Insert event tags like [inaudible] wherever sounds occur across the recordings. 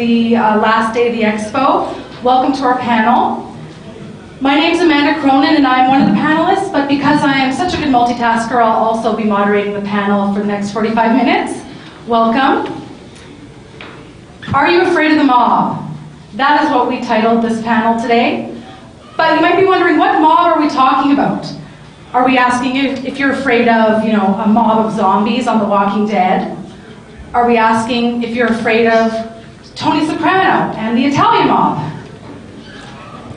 the uh, last day of the expo. Welcome to our panel. My name is Amanda Cronin and I'm one of the panelists, but because I am such a good multitasker, I'll also be moderating the panel for the next 45 minutes. Welcome. Are you afraid of the mob? That is what we titled this panel today. But you might be wondering, what mob are we talking about? Are we asking if, if you're afraid of, you know, a mob of zombies on The Walking Dead? Are we asking if you're afraid of Tony Soprano and the Italian mob?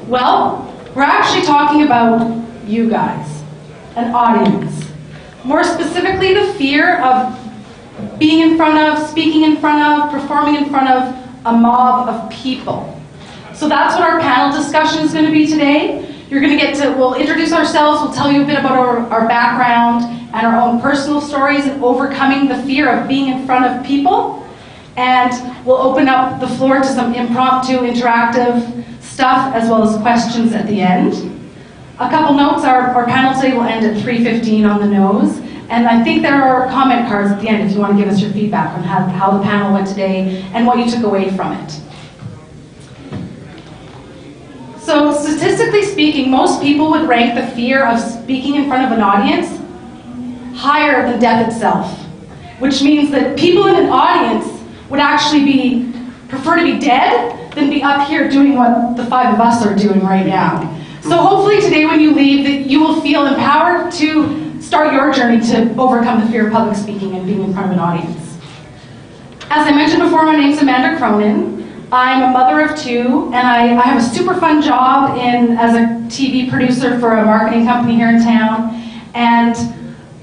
Well, we're actually talking about you guys, an audience. More specifically, the fear of being in front of, speaking in front of, performing in front of a mob of people. So that's what our panel discussion is going to be today. You're going to get to, we'll introduce ourselves, we'll tell you a bit about our, our background and our own personal stories and overcoming the fear of being in front of people. And we'll open up the floor to some impromptu, interactive stuff as well as questions at the end. A couple notes, our, our panel today will end at 3.15 on the nose. And I think there are comment cards at the end if you want to give us your feedback on how, how the panel went today and what you took away from it. So statistically speaking, most people would rank the fear of speaking in front of an audience higher than death itself, which means that people in an audience would actually be prefer to be dead than be up here doing what the five of us are doing right now. So hopefully today when you leave that you will feel empowered to start your journey to overcome the fear of public speaking and being in front of an audience. As I mentioned before, my name is Amanda Cronin. I'm a mother of two, and I, I, have a super fun job in as a TV producer for a marketing company here in town. And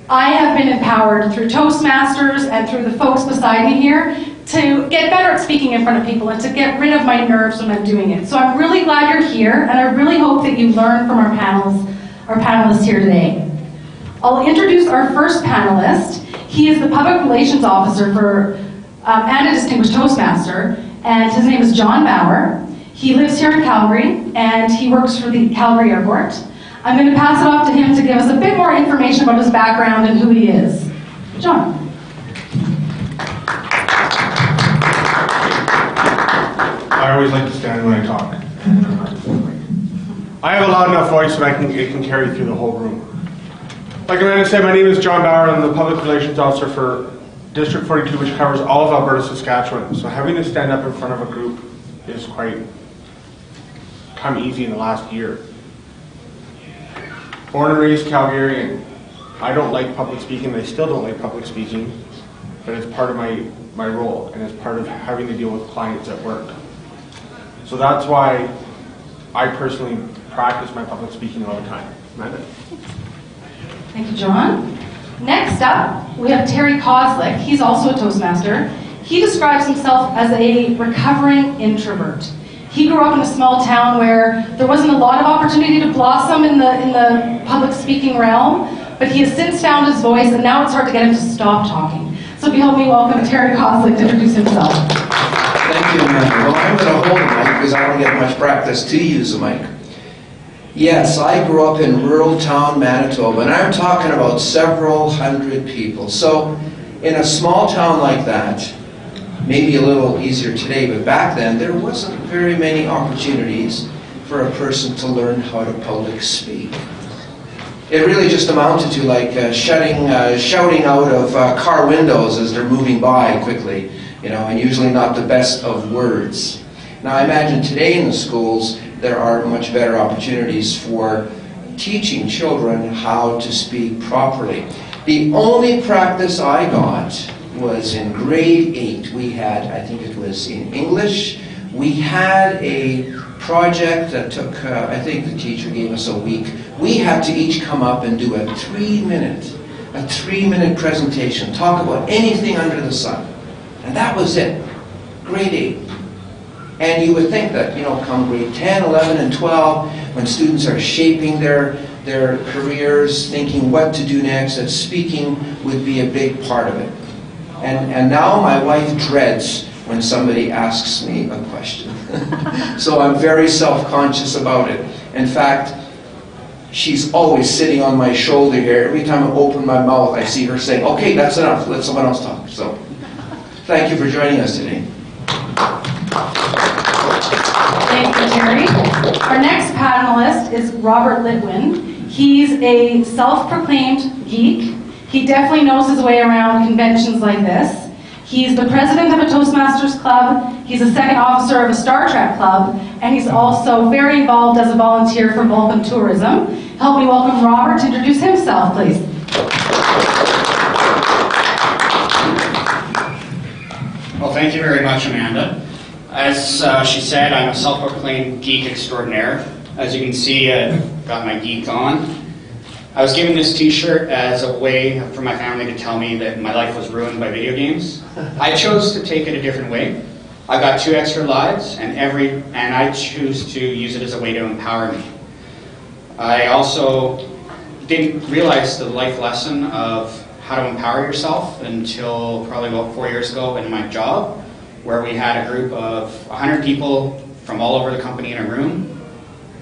I have been empowered through Toastmasters and through the folks beside me here to get better at speaking in front of people and to get rid of my nerves when I'm doing it. So I'm really glad you're here, and I really hope that you learn from our panels, our panelists here today. I'll introduce our first panelist. He is the public relations officer for um, and a distinguished Toastmaster, and his name is John Bauer. He lives here in Calgary, and he works for the Calgary Airport. I'm going to pass it off to him to give us a bit more information about his background and who he is. John. I always like to stand when I talk. I have a loud enough voice that I can, it can carry through the whole room. Like Amanda said, my name is John Bauer. I'm the Public Relations Officer for District 42, which covers all of Alberta, Saskatchewan. So having to stand up in front of a group is quite come easy in the last year. Born and raised Calgarian. I don't like public speaking. I still don't like public speaking, but it's part of my, my role and it's part of having to deal with clients at work. So that's why I personally practice my public speaking all the time. Thank you, John. Next up, we have Terry Kozlyk. He's also a Toastmaster. He describes himself as a recovering introvert. He grew up in a small town where there wasn't a lot of opportunity to blossom in the, in the public speaking realm, but he has since found his voice, and now it's hard to get him to stop talking. So if you help me welcome Terry Kozlyk to introduce himself. Well, I'm going to hold the mic because I don't get much practice to use a mic. Yes, I grew up in rural town Manitoba, and I'm talking about several hundred people. So, in a small town like that, maybe a little easier today, but back then there wasn't very many opportunities for a person to learn how to public speak. It really just amounted to like uh, shutting, uh, shouting out of uh, car windows as they're moving by quickly, you know, and usually not the best of words. Now, I imagine today in the schools, there are much better opportunities for teaching children how to speak properly. The only practice I got was in grade 8. We had, I think it was in English, we had a project that took, uh, I think the teacher gave us a week. We had to each come up and do a three minute, a three minute presentation, talk about anything under the sun. And that was it. Grade 8. And you would think that, you know, come grade 10, 11, and 12, when students are shaping their, their careers, thinking what to do next, that speaking would be a big part of it. And, and now my wife dreads when somebody asks me a question. [laughs] so I'm very self-conscious about it. In fact, she's always sitting on my shoulder here. Every time I open my mouth, I see her saying, okay, that's enough, let someone else talk. So Thank you for joining us today. Thank you, Jerry. Our next panelist is Robert Litwin. He's a self-proclaimed geek. He definitely knows his way around conventions like this. He's the president of a Toastmasters club, he's a second officer of a Star Trek club, and he's also very involved as a volunteer for Vulcan Tourism. Help me welcome Robert to introduce himself, please. Thank you very much, Amanda. As uh, she said, I'm a self-proclaimed geek extraordinaire. As you can see, I've got my geek on. I was given this T-shirt as a way for my family to tell me that my life was ruined by video games. I chose to take it a different way. I got two extra lives, and every and I choose to use it as a way to empower me. I also didn't realize the life lesson of how to empower yourself until probably about four years ago in my job, where we had a group of 100 people from all over the company in a room,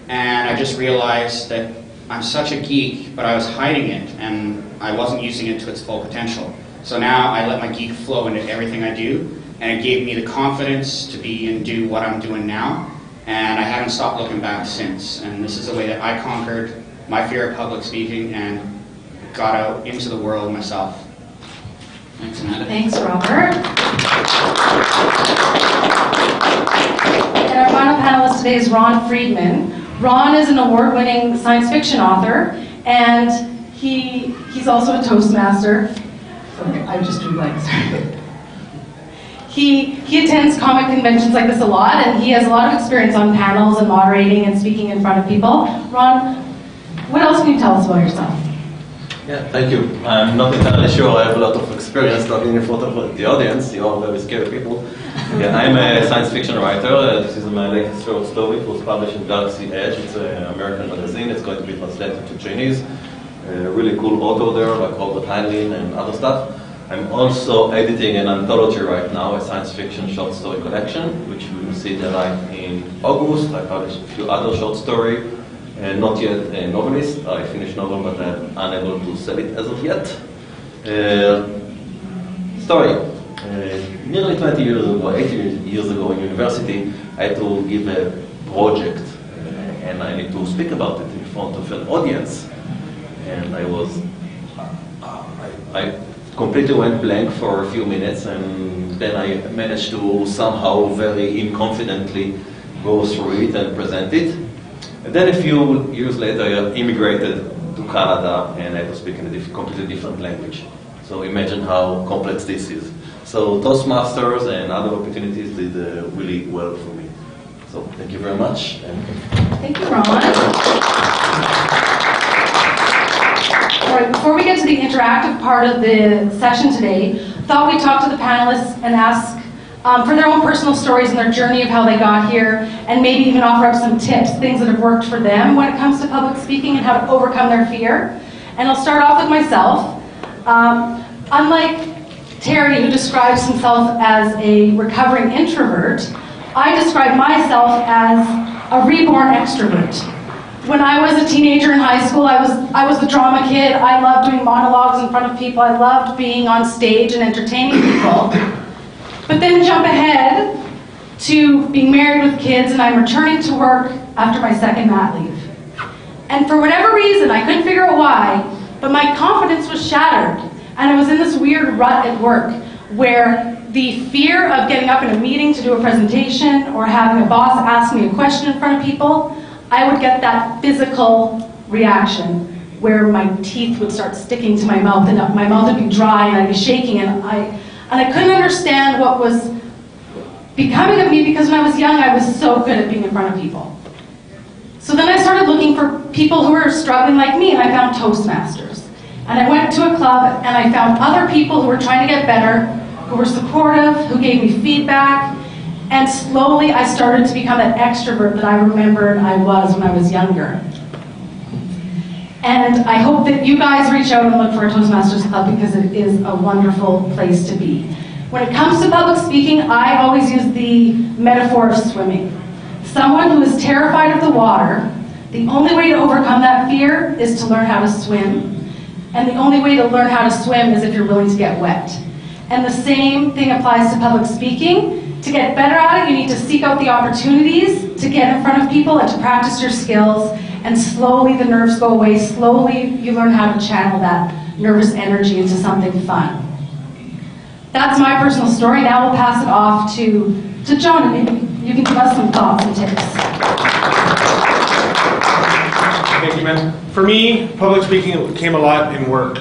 and I just realized that I'm such a geek, but I was hiding it and I wasn't using it to its full potential. So now I let my geek flow into everything I do, and it gave me the confidence to be and do what I'm doing now. And I haven't stopped looking back since. And this is the way that I conquered my fear of public speaking and got out into the world myself. Thanks, Amanda. Thanks, Robert. And our final panelist today is Ron Friedman. Ron is an award-winning science fiction author, and he he's also a Toastmaster. Sorry, I just drew blanks. [laughs] he he attends comic conventions like this a lot, and he has a lot of experience on panels and moderating and speaking in front of people. Ron, what else can you tell us about yourself? Yeah, thank you. I'm not entirely sure I have a lot of experience talking in front of the audience. You are very scary people. Yeah, I'm a science fiction writer. Uh, this is my latest short story. It was published in Galaxy Edge. It's an American magazine. It's going to be translated to Chinese. A really cool author there, like Robert Heinlein and other stuff. I'm also editing an anthology right now, a science fiction short story collection, which we will see the light in August. I published a few other short stories. Uh, not yet a novelist. I finished novel, but I'm unable to sell it as of yet. Uh, story. Uh, nearly 20 years ago, 18 years ago in university, I had to give a project, uh, and I need to speak about it in front of an audience. And I was, I, I completely went blank for a few minutes, and then I managed to somehow very inconfidently go through it and present it. And then a few years later, I immigrated to Canada and I was speaking a diff completely different language. So imagine how complex this is. So Toastmasters and other opportunities did uh, really well for me. So thank you very much. Thank you, Ron. All right, before we get to the interactive part of the session today, thought we'd talk to the panelists and ask um, for their own personal stories and their journey of how they got here, and maybe even offer up some tips, things that have worked for them when it comes to public speaking and how to overcome their fear. And I'll start off with myself. Um, unlike Terry, who describes himself as a recovering introvert, I describe myself as a reborn extrovert. When I was a teenager in high school, I was, I was the drama kid. I loved doing monologues in front of people. I loved being on stage and entertaining people. But then jump ahead to being married with kids, and I'm returning to work after my second mat leave. And for whatever reason, I couldn't figure out why, but my confidence was shattered. And I was in this weird rut at work where the fear of getting up in a meeting to do a presentation or having a boss ask me a question in front of people, I would get that physical reaction where my teeth would start sticking to my mouth and my mouth would be dry and I'd be shaking and I, and I couldn't understand what was becoming of me because when I was young I was so good at being in front of people. So then I started looking for people who were struggling like me and I found Toastmasters. And I went to a club and I found other people who were trying to get better, who were supportive, who gave me feedback, and slowly I started to become that extrovert that I remembered I was when I was younger. And I hope that you guys reach out and look for a Toastmasters Club because it is a wonderful place to be. When it comes to public speaking, I always use the metaphor of swimming. Someone who is terrified of the water, the only way to overcome that fear is to learn how to swim. And the only way to learn how to swim is if you're willing to get wet. And the same thing applies to public speaking. To get better at it, you need to seek out the opportunities to get in front of people and to practice your skills and slowly the nerves go away. Slowly you learn how to channel that nervous energy into something fun. That's my personal story. Now we'll pass it off to, to John, and maybe you can give us some thoughts and tips. Thank you, man. For me, public speaking came a lot in work.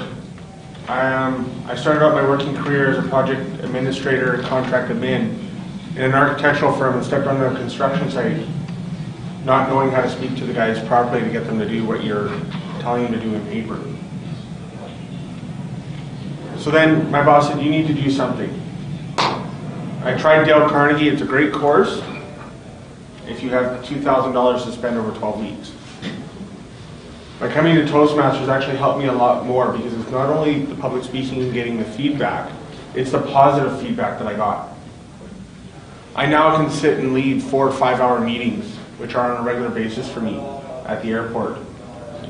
Um, I started out my working career as a project administrator contract admin in an architectural firm and stepped on a construction site, not knowing how to speak to the guys properly to get them to do what you're telling them to do in paper. So then my boss said, you need to do something. I tried Dale Carnegie, it's a great course if you have $2,000 to spend over 12 weeks. By coming to Toastmasters actually helped me a lot more because it's not only the public speaking and getting the feedback, it's the positive feedback that I got. I now can sit and lead four or five hour meetings, which are on a regular basis for me at the airport,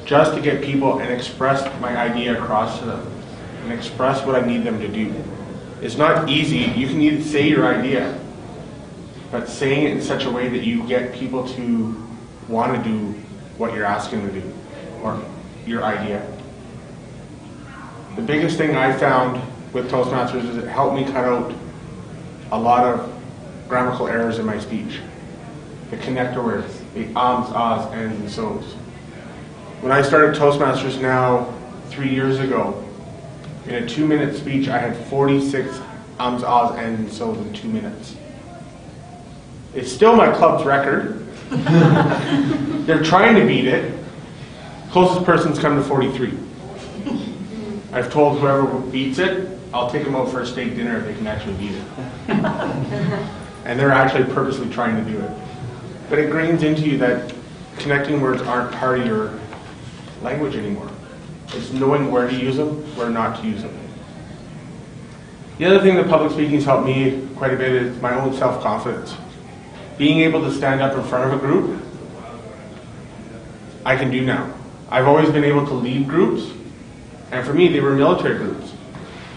just to get people and express my idea across to them and express what I need them to do. It's not easy. You can either say your idea, but saying it in such a way that you get people to want to do what you're asking them to do or your idea. The biggest thing I found with Toastmasters is it helped me cut out a lot of grammatical errors in my speech. The connector words, the ums, ahs, ands, and so's. When I started Toastmasters now three years ago, in a two minute speech, I had 46 ums, ahs, ands, and so's in two minutes. It's still my club's record. [laughs] They're trying to beat it. Closest person's come to 43. I've told whoever beats it, I'll take them out for a steak dinner if they can actually beat it. [laughs] and they're actually purposely trying to do it. But it grains into you that connecting words aren't part of your language anymore. It's knowing where to use them, where not to use them. The other thing that public speaking's helped me quite a bit is my own self-confidence. Being able to stand up in front of a group, I can do now. I've always been able to lead groups, and for me, they were military groups.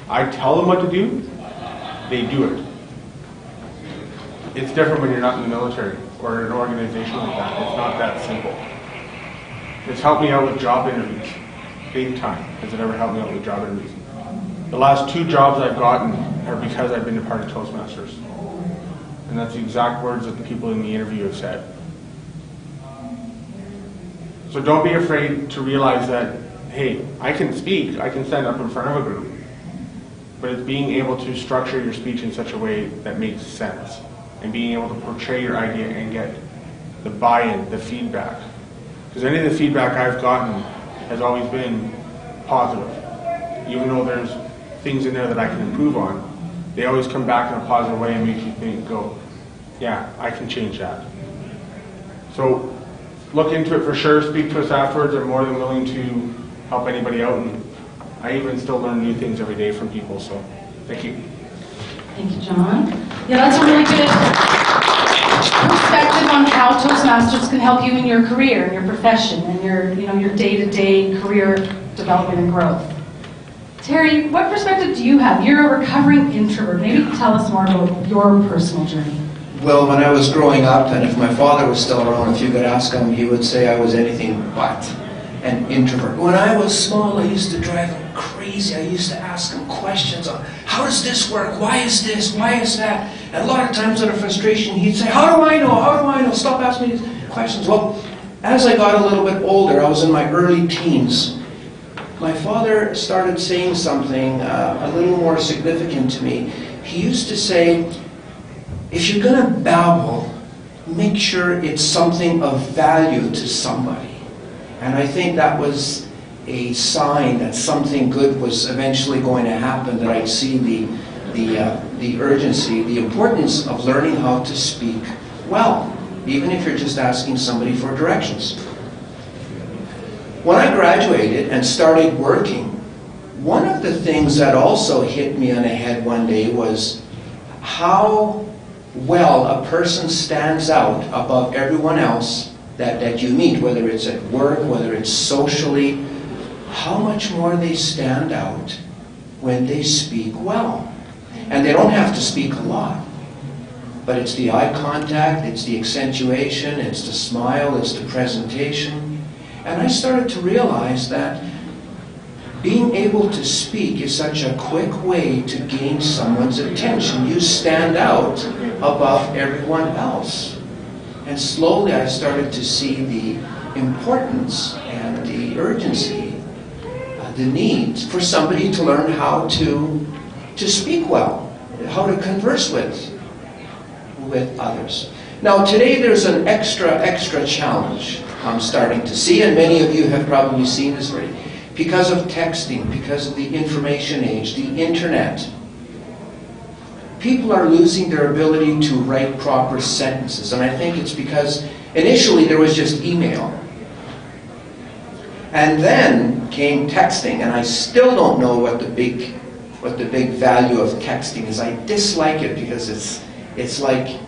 I tell them what to do, they do it. It's different when you're not in the military or an organization like that. It's not that simple. It's helped me out with job interviews, big time. Has it ever helped me out with job interviews? The last two jobs I've gotten are because I've been a part of Toastmasters. And that's the exact words that the people in the interview have said. So don't be afraid to realize that, hey, I can speak, I can stand up in front of a group, but it's being able to structure your speech in such a way that makes sense and being able to portray your idea and get the buy-in, the feedback. Because any of the feedback I've gotten has always been positive. Even though there's things in there that I can improve on, they always come back in a positive way and make you think, go, yeah, I can change that. So look into it for sure. Speak to us afterwards. I'm more than willing to help anybody out. And I even still learn new things every day from people. So thank you. Thank you, John. Yeah, that's a really good perspective on how Toastmasters can help you in your career, in your profession, and your, you know, your day-to-day career development and growth. Terry, what perspective do you have? You're a recovering introvert. Maybe tell us more about your personal journey. Well, when I was growing up, and if my father was still around, if you could ask him, he would say I was anything but an introvert. When I was small, I used to drive him crazy. I used to ask him questions on how does this work? Why is this? Why is that? And a lot of times out of frustration, he'd say, How do I know? How do I know? Stop asking me these questions. Well, as I got a little bit older, I was in my early teens. My father started saying something uh, a little more significant to me. He used to say, if you're going to babble, make sure it's something of value to somebody. And I think that was a sign that something good was eventually going to happen, that I'd see the, the, uh, the urgency, the importance of learning how to speak well, even if you're just asking somebody for directions. When I graduated and started working, one of the things that also hit me on the head one day was how well a person stands out above everyone else that, that you meet, whether it's at work, whether it's socially, how much more they stand out when they speak well. And they don't have to speak a lot. But it's the eye contact, it's the accentuation, it's the smile, it's the presentation. And I started to realize that being able to speak is such a quick way to gain someone's attention. You stand out above everyone else. And slowly I started to see the importance and the urgency, uh, the need for somebody to learn how to, to speak well, how to converse with, with others. Now today there's an extra, extra challenge I'm starting to see, and many of you have probably seen this already. Because of texting, because of the information age, the internet, people are losing their ability to write proper sentences. And I think it's because initially there was just email. And then came texting, and I still don't know what the big what the big value of texting is. I dislike it because it's it's like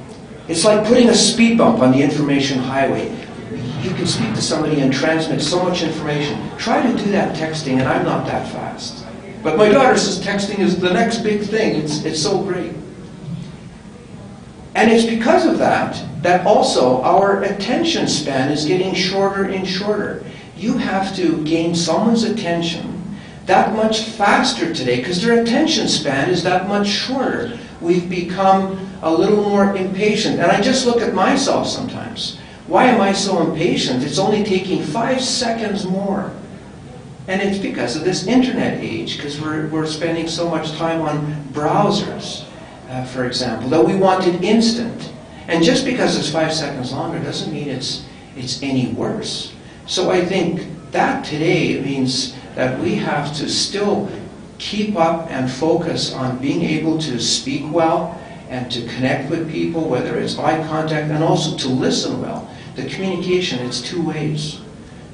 it's like putting a speed bump on the information highway. You can speak to somebody and transmit so much information. Try to do that texting, and I'm not that fast. But my daughter says texting is the next big thing. It's, it's so great. And it's because of that that also our attention span is getting shorter and shorter. You have to gain someone's attention that much faster today because their attention span is that much shorter. We've become a little more impatient. And I just look at myself sometimes. Why am I so impatient? It's only taking five seconds more. And it's because of this internet age, because we're, we're spending so much time on browsers, uh, for example, that we want it instant. And just because it's five seconds longer doesn't mean it's, it's any worse. So I think that today means that we have to still keep up and focus on being able to speak well and to connect with people, whether it's eye contact, and also to listen well. The communication, it's two ways.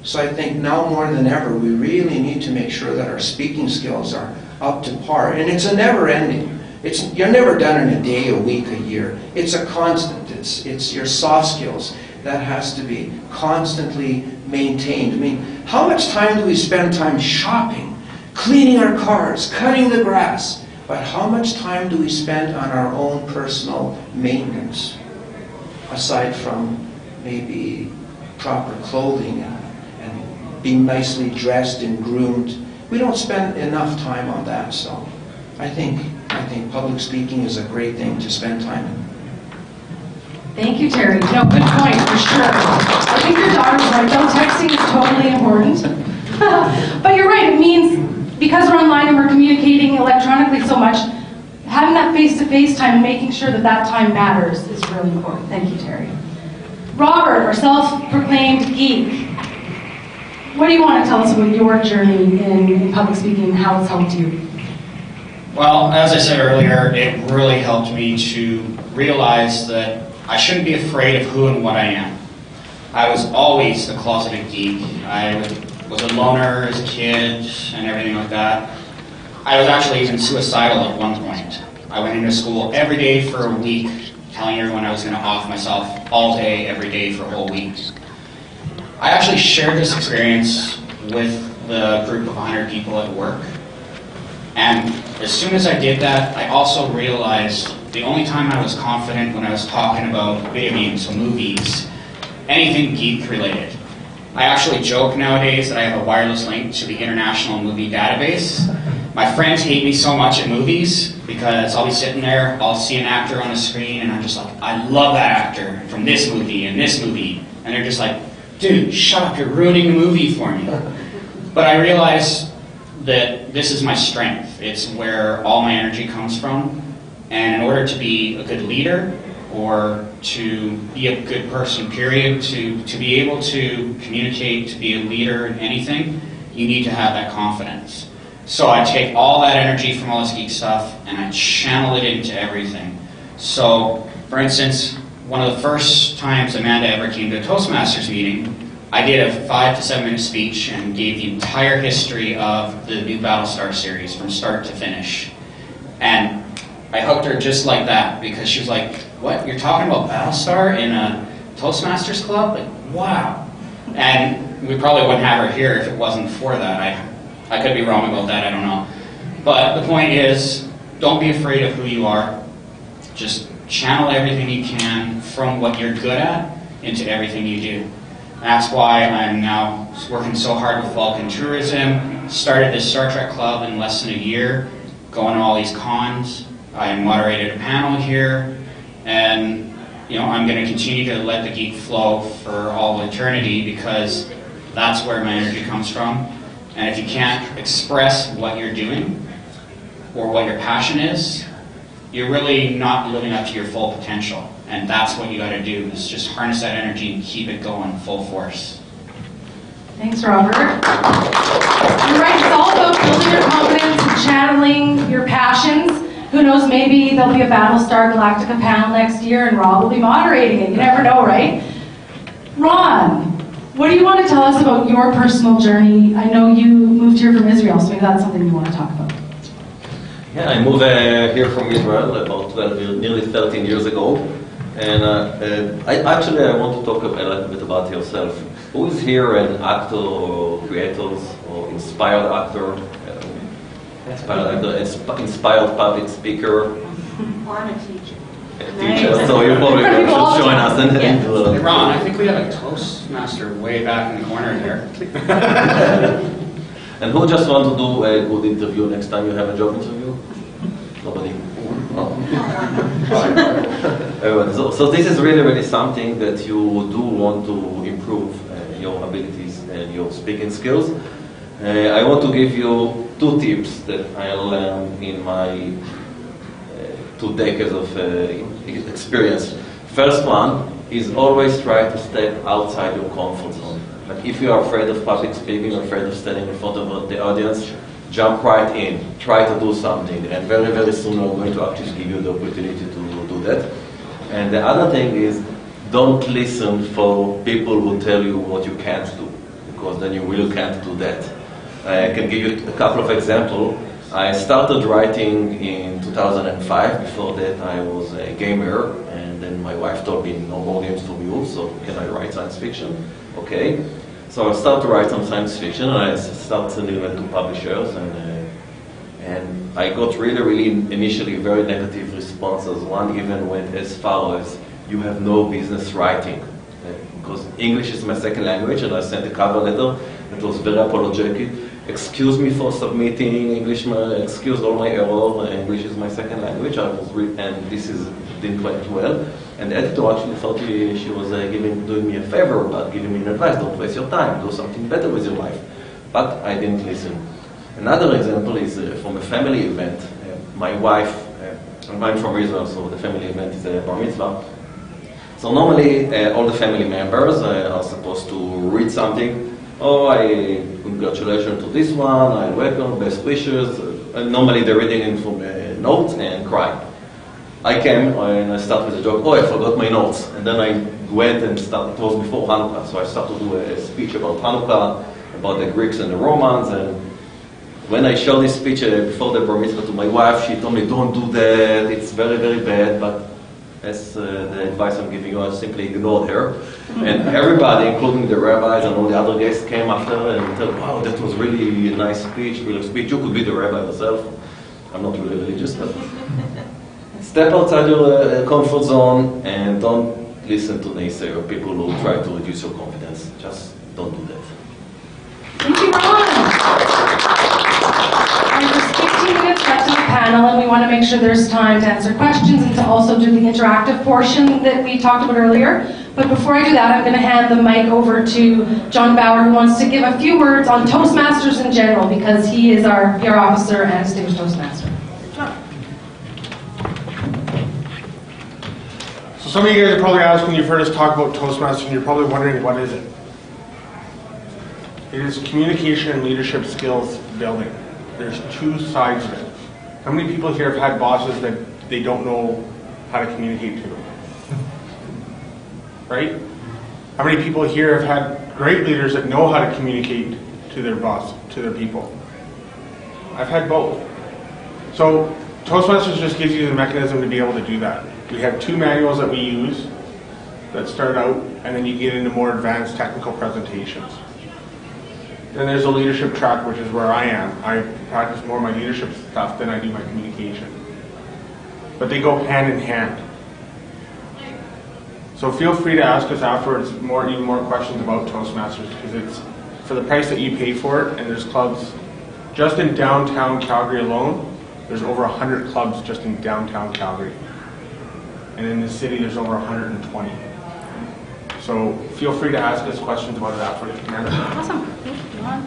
So I think now more than ever, we really need to make sure that our speaking skills are up to par. And it's a never ending. It's, you're never done in a day, a week, a year. It's a constant. It's, it's your soft skills that has to be constantly maintained. I mean, how much time do we spend time shopping, cleaning our cars, cutting the grass? But how much time do we spend on our own personal maintenance, aside from maybe proper clothing and, and being nicely dressed and groomed? We don't spend enough time on that, so I think, think public speaking is a great thing to spend time in. Thank you, Terry. No, good point, for sure. I think your daughter's right, though, texting is totally important. [laughs] but you're right, it means, because we're online and we're communicating electronically so much, having that face-to-face time and making sure that that time matters is really important. Thank you, Terry. Robert, our self-proclaimed geek, what do you want to tell us about your journey in public speaking and how it's helped you? Well, as I said earlier, it really helped me to realize that I shouldn't be afraid of who and what I am. I was always a closeted geek. I was a loner as a kid and everything like that. I was actually even suicidal at one point. I went into school every day for a week, telling everyone I was going to off myself all day, every day for a whole week. I actually shared this experience with the group of 100 people at work. And as soon as I did that, I also realized the only time I was confident when I was talking about video games, movies, anything geek related. I actually joke nowadays that I have a wireless link to the International Movie Database. My friends hate me so much at movies because I'll be sitting there, I'll see an actor on the screen, and I'm just like, I love that actor from this movie and this movie. And they're just like, dude, shut up, you're ruining the movie for me. But I realize that this is my strength. It's where all my energy comes from. And in order to be a good leader or to be a good person, period, to, to be able to communicate, to be a leader in anything, you need to have that confidence. So I take all that energy from all this geek stuff and I channel it into everything. So, for instance, one of the first times Amanda ever came to a Toastmasters meeting, I did a five to seven minute speech and gave the entire history of the new Battlestar series from start to finish. And I hooked her just like that because she was like, What? You're talking about Battlestar in a Toastmasters club? Like, wow. And we probably wouldn't have her here if it wasn't for that. I, I could be wrong about that, I don't know. But the point is, don't be afraid of who you are. Just channel everything you can from what you're good at into everything you do. That's why I'm now working so hard with Vulcan Tourism. Started this Star Trek Club in less than a year, going to all these cons. I moderated a panel here, and you know I'm going to continue to let the geek flow for all eternity because that's where my energy comes from. And if you can't express what you're doing or what your passion is, you're really not living up to your full potential. And that's what you got to do is just harness that energy and keep it going full force. Thanks, Robert. You're right, it's all about building your confidence and channeling your passions. Who knows, maybe there'll be a Battlestar Galactica panel next year and Rob will be moderating it. You never know, right? Ron, what do you want to tell us about your personal journey? I know you moved here from Israel, so maybe that's something you want to talk about. Yeah, I moved uh, here from Israel about 12, nearly 13 years ago. And uh, uh, I, actually, I want to talk a little bit about yourself. Who is here an actor or creators or inspired actor? uh, Inspired actor, insp- inspired public speaker, [laughs] On a teacher. a teacher. So you probably [laughs] Different people all should join us and, and do a- Hey Ron, I think we have a Toastmaster way back in the corner here. [laughs] And who just want to do a good interview next time you have a job interview? Nobody. [laughs] So, so this is really, really something that you do want to improve uh, your abilities and your speaking skills. Uh, I want to give you two tips that I learned in my uh, two decades of uh, experience. First one is always try to step outside your comfort zone. Like if you are afraid of public speaking, or afraid of standing in front of the audience, jump right in, try to do something, and very, very soon we're going to actually give you the opportunity to do that. And the other thing is, don't listen for people who tell you what you can't do, because then you really can't do that. I can give you a couple of examples. I started writing in 2005. Before that, I was a gamer, and then my wife told me no more games for you. So can I write science fiction? Okay. So I started to write some science fiction, and I started sending them to publishers, and uh, and I got really, really initially very negative responses. One even went as far as you have no business writing, uh, because English is my second language, and I sent a cover letter that was very apologetic. Excuse me for submitting English, my, excuse all my error. English is my second language. I was re- and this is didn't went well. And the editor actually felt he, she was uh, giving doing me a favor, but giving me an advice. Don't waste your time. Do something better with your life. But I didn't listen. Another example is uh, from a family event. Uh, my wife, uh, I'm from Israel, so the family event is a bar mitzvah. So normally, uh, all the family members uh, are supposed to read something. Oh, I congratulations to this one. I welcome, best wishes. Normally they're reading in from uh, notes and cry. I came and I start with a joke. Oh, I forgot my notes. And then I went and started. It was before Hanukkah, so I started to do a speech about Hanukkah, about the Greeks and the Romans. And when I showed this speech uh, before the bar mitzvah to my wife, she told me, "Don't do that. It's very, very bad." But as uh, the advice I'm giving you, I simply ignored her. [laughs] And everybody, including the rabbis and all the other guests, came after and said, wow, that was really a nice speech, really speech. You could be the rabbi yourself. I'm not really religious, but [laughs] step outside your uh, comfort zone and don't listen to naysayer people who try to reduce your confidence. Just don't do that. Thank you, Ron. And just 15 minutes left in the panel, and we want to make sure there's time to answer questions and to also do the interactive portion that we talked about earlier. But before I do that, I'm going to hand the mic over to John Bauer, who wants to give a few words on Toastmasters in general, because he is our PR officer and distinguished Toastmaster. So some of you guys are probably asking, you've heard us talk about Toastmasters, and you're probably wondering, what is it? It is communication and leadership skills building. There's two sides of it. How many people here have had bosses that they don't know how to communicate to? Right? How many people here have had great leaders that know how to communicate to their boss, to their people? I've had both. So Toastmasters just gives you the mechanism to be able to do that. We have two manuals that we use that start out, and then you get into more advanced technical presentations. Then there's a leadership track, which is where I am. I practice more my leadership stuff than I do my communication. But they go hand in hand. So feel free to ask us afterwards more, even more questions about Toastmasters because it's for the price that you pay for it. And there's clubs just in downtown Calgary alone. There's over 100 clubs just in downtown Calgary, and in the city there's over 120. So feel free to ask us questions about it afterwards. Amanda? Awesome. Thank you, Ron.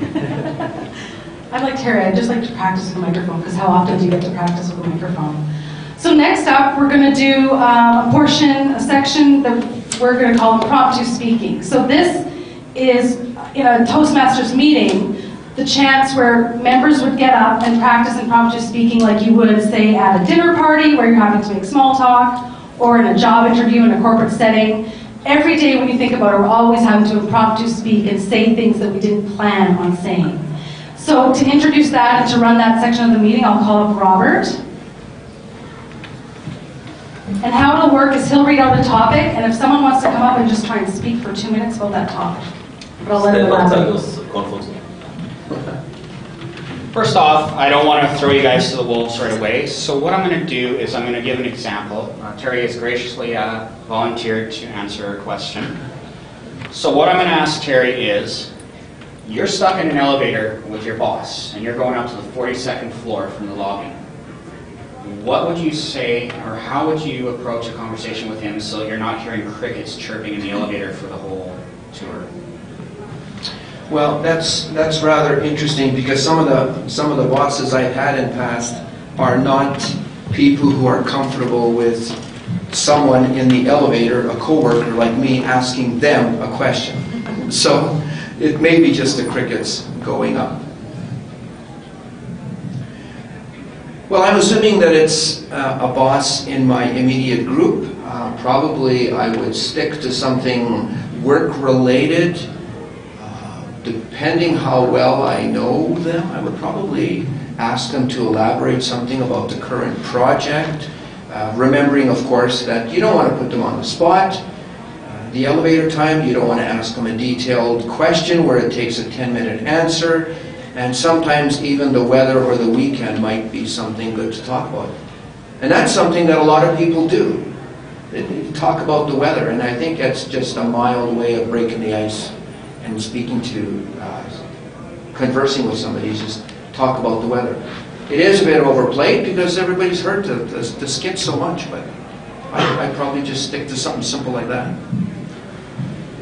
[laughs] I'd like Terry, I'd just like to practice with the microphone, because how often do you get to practice with the microphone? So next up, we're going to do um, a portion, a section that we're going to call impromptu speaking. So this is, in a Toastmasters meeting, the chance where members would get up and practice impromptu speaking like you would, say, at a dinner party where you're having to make small talk, or in a job interview in a corporate setting. Every day when you think about it, we're always having to impromptu speak and say things that we didn't plan on saying. So to introduce that and to run that section of the meeting, I'll call up Robert. And how it'll work is he'll read out a topic, and if someone wants to come up and just try and speak for two minutes about that topic. But I'll let him elaborate. First off, I don't want to throw you guys to the wolves right away. So what I'm going to do is I'm going to give an example. Uh, Terry has graciously uh, volunteered to answer a question. So what I'm going to ask Terry is, you're stuck in an elevator with your boss, and you're going up to the 42nd floor from the lobby. What would you say, or how would you approach a conversation with him so you're not hearing crickets chirping in the elevator for the whole tour? Well, that's, that's rather interesting because some of the, some of the bosses I've had in past are not people who are comfortable with someone in the elevator, a coworker like me, asking them a question. So it may be just the crickets going up. Well, I'm assuming that it's uh, a boss in my immediate group. Uh, Probably I would stick to something work-related. Depending how well I know them, I would probably ask them to elaborate something about the current project, uh, remembering, of course, that you don't want to put them on the spot. Uh, The elevator time, you don't want to ask them a detailed question where it takes a 10-minute answer, and sometimes even the weather or the weekend might be something good to talk about. And that's something that a lot of people do. They talk about the weather, and I think that's just a mild way of breaking the ice and speaking to, uh, conversing with somebody, just talk about the weather. It is a bit overplayed because everybody's heard the, the the skit so much, but I- I'd probably just stick to something simple like that.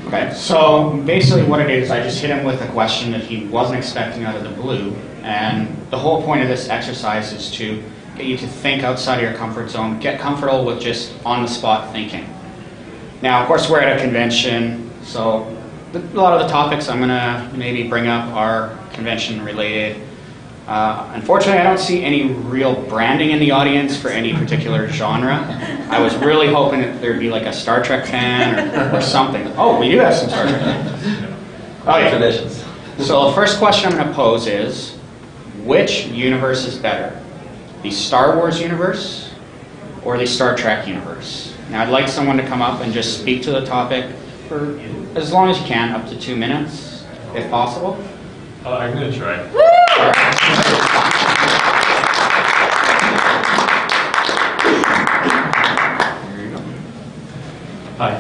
Okay, so basically what it is, I just hit him with a question that he wasn't expecting out of the blue, and the whole point of this exercise is to get you to think outside of your comfort zone, get comfortable with just on-the-spot thinking. Now, of course, we're at a convention, so a lot of the topics I'm gonna maybe bring up are convention-related. Uh, Unfortunately, I don't see any real branding in the audience for any particular genre. I was really hoping that there'd be like a Star Trek fan or, or something. Oh, we do have some Star Trek fans. Oh, yeah. So the first question I'm going to pose is, which universe is better? The Star Wars universe or the Star Trek universe? Now I'd like someone to come up and just speak to the topic for as long as you can, up to two minutes, if possible. Uh, I'm gonna try. Hi.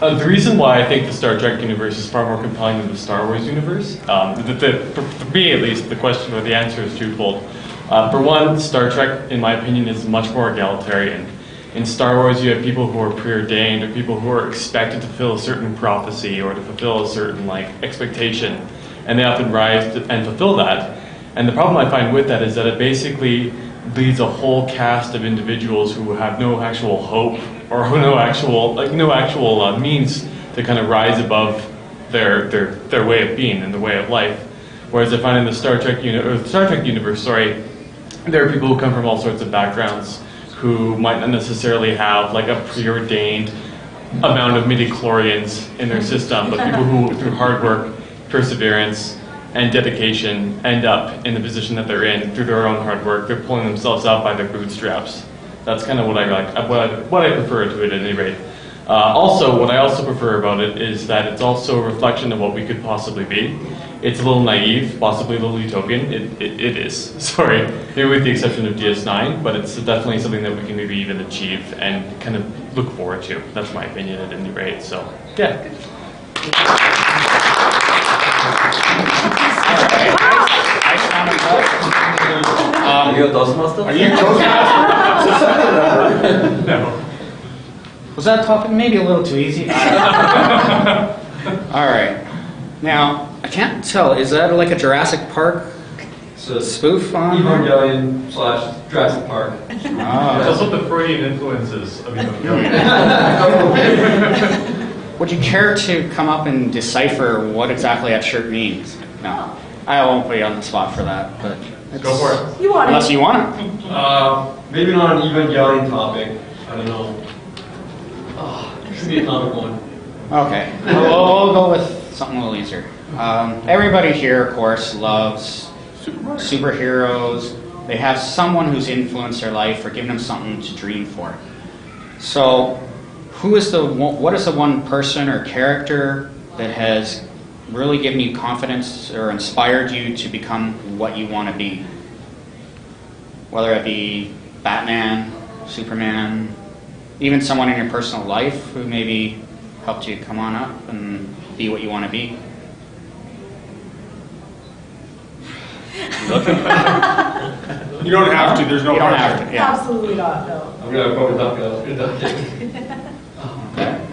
[laughs] uh, the reason why I think the Star Trek universe is far more compelling than the Star Wars universe, um, the, the, for, for me at least, the question or the answer is twofold. Uh, for one, Star Trek, in my opinion, is much more egalitarian. In Star Wars, you have people who are preordained, or people who are expected to fulfill a certain prophecy or to fulfill a certain like expectation, and they often rise to, and fulfill that. And the problem I find with that is that it basically leads a whole cast of individuals who have no actual hope or [laughs] no actual like no actual uh, means to kind of rise above their their their way of being and the way of life. Whereas I find in the Star Trek uni- Star Trek universe, sorry, there are people who come from all sorts of backgrounds who might not necessarily have like a preordained amount of midi-chlorians in their system, but people who, through hard work, perseverance, and dedication, end up in the position that they're in through their own hard work. They're pulling themselves up by their bootstraps. That's kind of what I like, what I, what I prefer to it at any rate. Uh, also, what I also prefer about it is that it's also a reflection of what we could possibly be. It's a little naive, possibly a little utopian. It, it, it is, [laughs] sorry, maybe with the exception of DS9, but it's definitely something that we can maybe even achieve and kind of look forward to. That's my opinion at any rate. So, yeah. Nice round of applause. Are you a Toastmaster? Are you Toastmaster? [laughs] [laughs] No. Was that topic maybe a little too easy? [laughs] All right. Now, I can't tell. Is that like a Jurassic Park So spoof on? Evangelion slash Jurassic Park. Ah. That's what the Freudian influences of Evangelion. [laughs] Would you care to come up and decipher what exactly that shirt means? No. I won't be on the spot for that, but Go for it. You want unless it? you want it. Uh, maybe not an Evangelion topic. I don't know. Oh, should be one. Okay. We'll, we'll go with something a little easier. Um, everybody here, of course, loves superheroes. They have someone who's influenced their life or given them something to dream for. So, who is the what is the one person or character that has really given you confidence or inspired you to become what you want to be? Whether it be Batman, Superman, even someone in your personal life who maybe helped you come on up and be what you want to be. You don't have to, there's no you don't have to. Yeah. Absolutely not, no. I'm gonna probably talk about. Okay.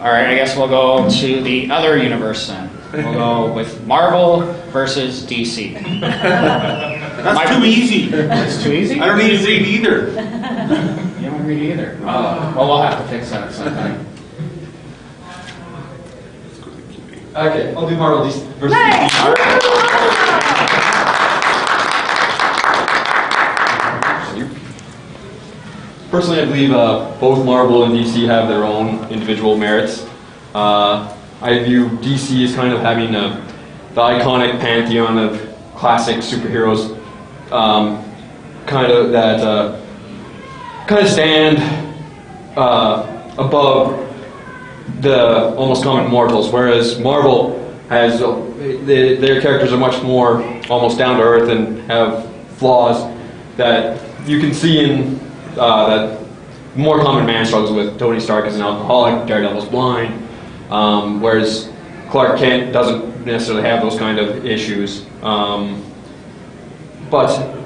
All right. I guess we'll go to the other universe then. We'll go with Marvel versus DC. That's too easy. It's too easy. I don't need to read either. [laughs] Either. Oh, well, we'll have to fix that at some point. Okay, I'll do Marvel versus. DC. Personally, I believe uh, both Marvel and DC have their own individual merits. Uh, I view DC as kind of having a, the iconic pantheon of classic superheroes, um, kind of that uh, kind of stand uh, above the almost common mortals, whereas Marvel has uh, their characters are much more almost down to earth and have flaws that you can see in uh, that more common man struggles with. Tony Stark is an alcoholic, Daredevil's blind, um, whereas Clark Kent doesn't necessarily have those kind of issues. Um, but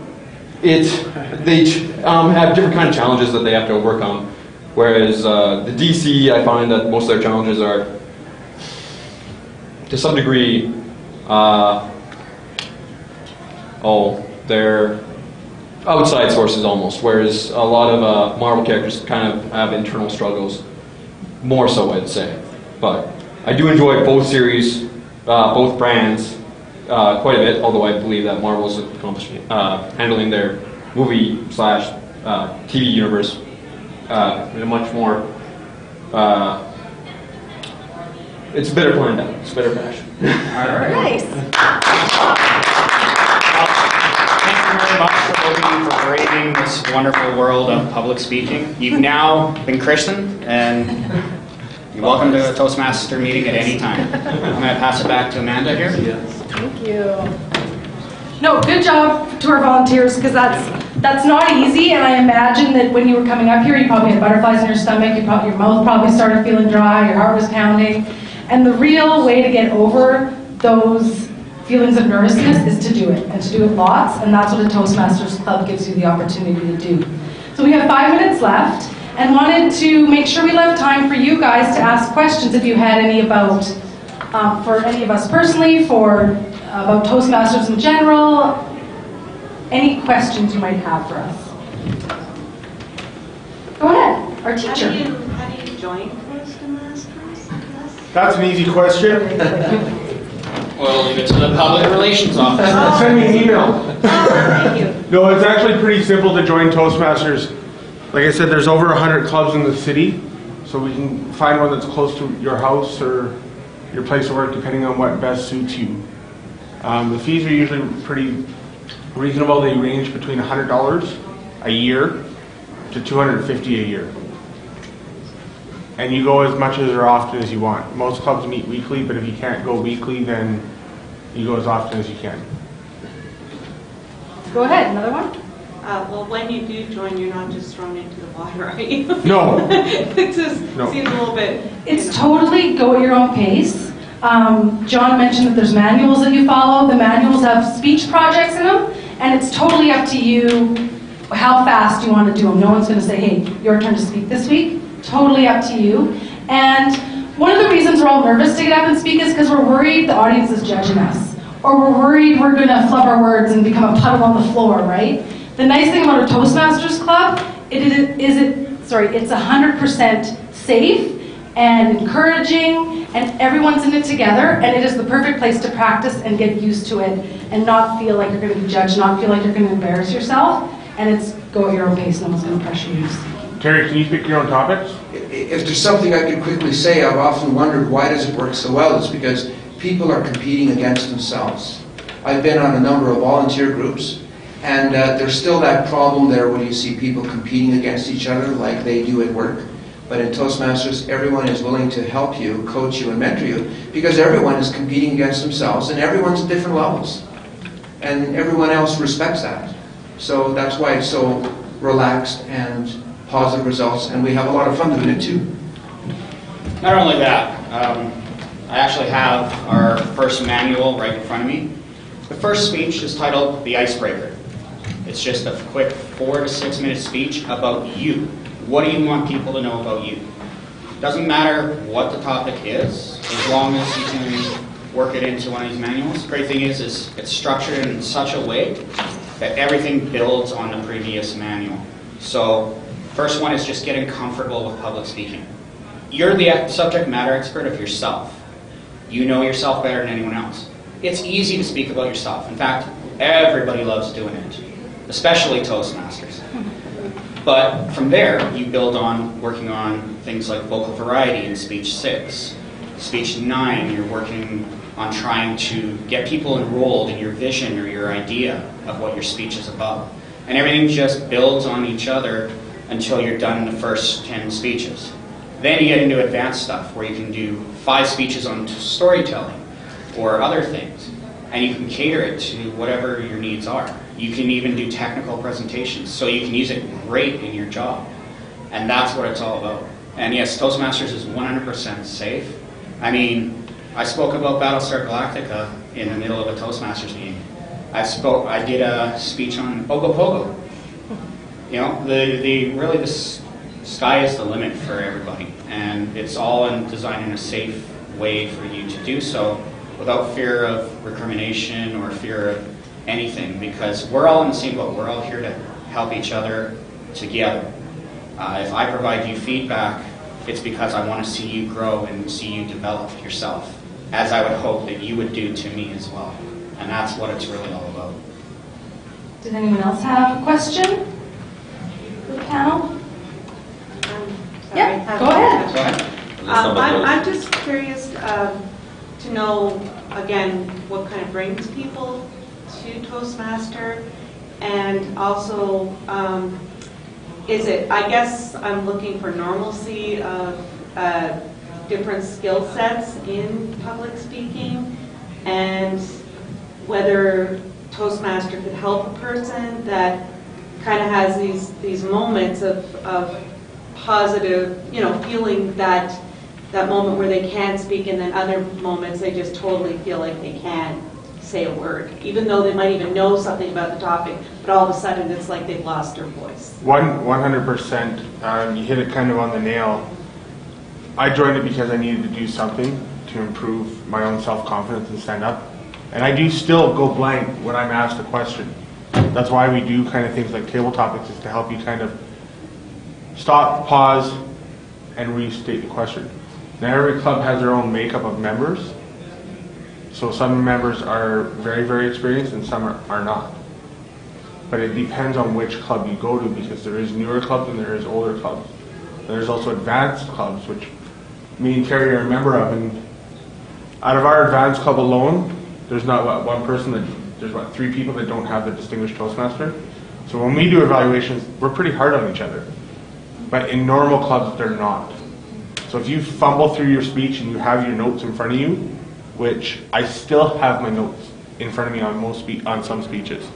it they um, have different kind of challenges that they have to overcome. Whereas uh, the DC, I find that most of their challenges are, to some degree, uh, oh, they're outside sources almost. Whereas a lot of uh, Marvel characters kind of have internal struggles, more so I'd say. But I do enjoy both series, uh, both brands, uh, quite a bit. Although I believe that Marvel's accomplishing uh, handling their movie slash uh, TV universe uh, in a much more. Uh, it's better planned out. It's better fashion. All right. Nice. Thank you very much for voting for braving this wonderful world of public speaking. You've now been christened, and you're welcome to a Toastmaster meeting at any time. I'm going to pass it back to Amanda here. Thank you. No, good job to our volunteers because that's that's not easy. And I imagine that when you were coming up here, you probably had butterflies in your stomach. You probably, your mouth probably started feeling dry. Your heart was pounding. And the real way to get over those feelings of nervousness is to do it and to do it lots. And that's what a Toastmasters Club gives you the opportunity to do. So we have five minutes left, and wanted to make sure we left time for you guys to ask questions if you had any about um, for any of us personally, for uh, about Toastmasters in general, any questions you might have for us. Go ahead, our How teacher. do you, how do you join Toastmasters? That's an easy question. [laughs] Well, leave it to the public relations office. Send me an email. Oh, thank you. [laughs] No, it's actually pretty simple to join Toastmasters. Like I said, there's over 100 clubs in the city, so we can find one that's close to your house or your place of work, depending on what best suits you. Um, the fees are usually pretty reasonable. They range between $100 a year to 250 a year. and you go as much as or often as you want. Most clubs meet weekly, but if you can't go weekly, then you go as often as you can. Go ahead, another one? Uh, well, when you do join, you're not just thrown into the water, [laughs] are you? No. [laughs] It just No. seems a little bit. you It's know. totally go at your own pace. Um, John mentioned that there's manuals that you follow. The manuals have speech projects in them, and it's totally up to you how fast you want to do them. No one's going to say, hey, your turn to speak this week. Totally up to you. And one of the reasons we're all nervous to get up and speak is because we're worried the audience is judging us. Or we're worried we're going to flub our words and become a puddle on the floor, right? The nice thing about a Toastmasters club it is, is it sorry, it's 100% safe and encouraging, and everyone's in it together, and it is the perfect place to practice and get used to it and not feel like you're going to be judged, not feel like you're going to embarrass yourself, and it's go at your own pace, no one's going to pressure you to speak. Terry, can you pick your own topics? If there's something I could quickly say, I've often wondered why does it work so well? It's because people are competing against themselves. I've been on a number of volunteer groups, and uh, there's still that problem there when you see people competing against each other like they do at work. But in Toastmasters, everyone is willing to help you, coach you, and mentor you because everyone is competing against themselves, and everyone's at different levels. And everyone else respects that. So that's why it's so relaxed and positive results, and we have a lot of fun doing it too. Not only that, um, I actually have our first manual right in front of me. The first speech is titled The Icebreaker. It's just a quick four to six minute speech about you. What do you want people to know about you? Doesn't matter what the topic is, as long as you can work it into one of these manuals. The Great thing is, is it's structured in such a way that everything builds on the previous manual. So, first one is just getting comfortable with public speaking. You're the subject matter expert of yourself. You know yourself better than anyone else. It's easy to speak about yourself. In fact, everybody loves doing it, especially Toastmasters. But from there, you build on working on things like vocal variety in speech six. Speech nine, you're working on trying to get people enrolled in your vision or your idea of what your speech is about. And everything just builds on each other until you're done in the first 10 speeches. Then you get into advanced stuff where you can do five speeches on storytelling or other things. And you can cater it to whatever your needs are. You can even do technical presentations, so you can use it great in your job. And that's what it's all about. And yes, Toastmasters is 100% safe. I mean, I spoke about Battlestar Galactica in the middle of a Toastmasters meeting. I spoke, I did a speech on Ogopogo. You know, the, the really the sky is the limit for everybody, and it's all in, designing a safe way for you to do so without fear of recrimination or fear of anything, because we're all in the same boat. We're all here to help each other together. Uh, if I provide you feedback, it's because I want to see you grow and see you develop yourself, as I would hope that you would do to me as well. And that's what it's really all about. Did anyone else have a question for the panel? Um, sorry, Yeah, go ahead. Go ahead. Um, I'm, I'm just curious um, to know, again, what kind of brings people to Toastmaster, and also, um, is it, I guess I'm looking for normalcy of uh, different skill sets in public speaking, and whether Toastmaster could help a person that kind of has these, these moments of, of positive, you know, feeling that, that moment where they can speak, and then other moments they just totally feel like they can't say a word, even though they might even know something about the topic, but all of a sudden it's like they've lost their voice. One, 100%. Um, you hit it kind of on the nail. I joined it because I needed to do something to improve my own self-confidence and stand up. And I do still go blank when I'm asked a question. That's why we do kind of things like table topics is to help you kind of stop, pause, and restate the question. Now every club has their own makeup of members. So some members are very, very experienced and some are, are not. But it depends on which club you go to because there is newer clubs and there is older clubs. There's also advanced clubs, which me and Terry are a member of. And out of our advanced club alone, there's not what one person that there's what three people that don't have the distinguished Toastmaster. So when we do evaluations, we're pretty hard on each other. But in normal clubs, they're not. So if you fumble through your speech and you have your notes in front of you, which I still have my notes in front of me on most spe- on some speeches,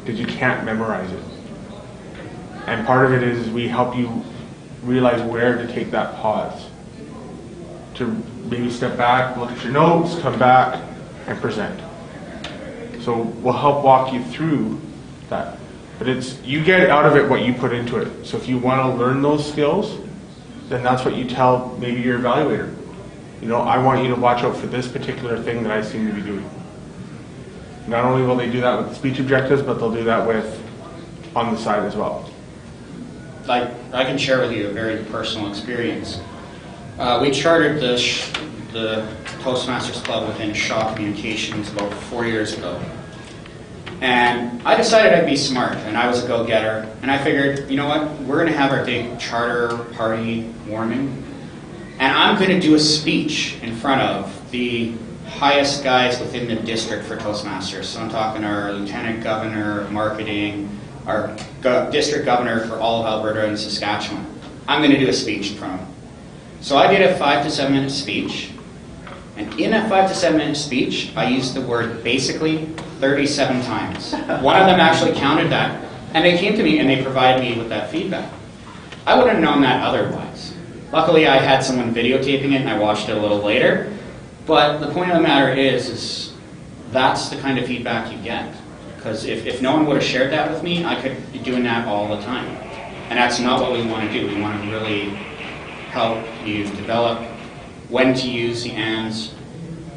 because you can't memorize it. And part of it is we help you realize where to take that pause. To maybe step back, look at your notes, come back, and present. So we'll help walk you through that. But it's you get out of it what you put into it. So if you want to learn those skills, then that's what you tell maybe your evaluator. You know, I want you to watch out for this particular thing that I seem to be doing. Not only will they do that with speech objectives, but they'll do that with on the side as well. like I can share with you a very personal experience. Uh, we chartered the sh- the Toastmasters Club within Shaw Communications about four years ago, and I decided I'd be smart, and I was a go-getter, and I figured, you know what, we're going to have our big charter party warming, and I'm going to do a speech in front of the highest guys within the district for Toastmasters. So I'm talking our lieutenant governor of marketing, our go- district governor for all of Alberta and Saskatchewan. I'm going to do a speech in front of them. So I did a five to seven minute speech. And in that five to seven minute speech, I used the word basically 37 times. [laughs] One of them actually counted that. And they came to me and they provided me with that feedback. I wouldn't have known that otherwise. Luckily, I had someone videotaping it and I watched it a little later. But the point of the matter is, is that's the kind of feedback you get. Because if, if no one would have shared that with me, I could be doing that all the time. And that's not what we want to do. We want to really help you develop when to use the ands,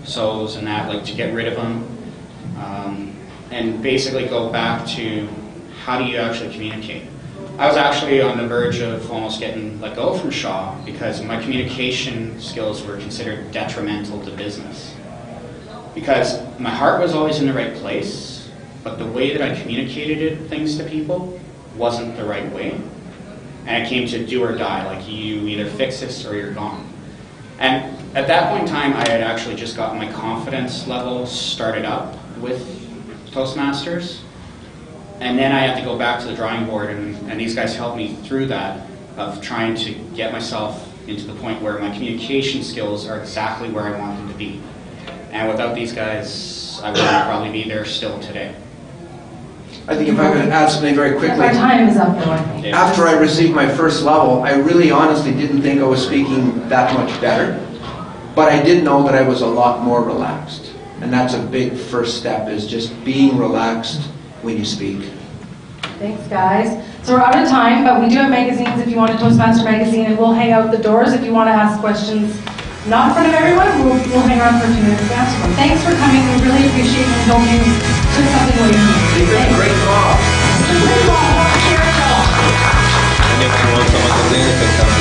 so's, and that, like to get rid of them. Um, and basically go back to how do you actually communicate. I was actually on the verge of almost getting let go from Shaw because my communication skills were considered detrimental to business. Because my heart was always in the right place, but the way that I communicated things to people wasn't the right way. And it came to do or die, like you either fix this or you're gone. And at that point in time, I had actually just gotten my confidence level started up with Toastmasters. And then I had to go back to the drawing board, and, and these guys helped me through that of trying to get myself into the point where my communication skills are exactly where I want them to be. And without these guys, I wouldn't probably be there still today. I think if I could add something very quickly. Our time is up though, I think. After I received my first level, I really honestly didn't think I was speaking that much better. But I did know that I was a lot more relaxed. And that's a big first step, is just being relaxed when you speak. Thanks, guys. So we're out of time, but we do have magazines if you want a Toastmaster magazine, and we'll hang out the doors if you want to ask questions. Not in front of everyone, we'll, we'll hang around for a few minutes to answer them. Thanks for coming, we really appreciate it, and hope you took something away from it. You've been a great call. And if you want some magazines, you can come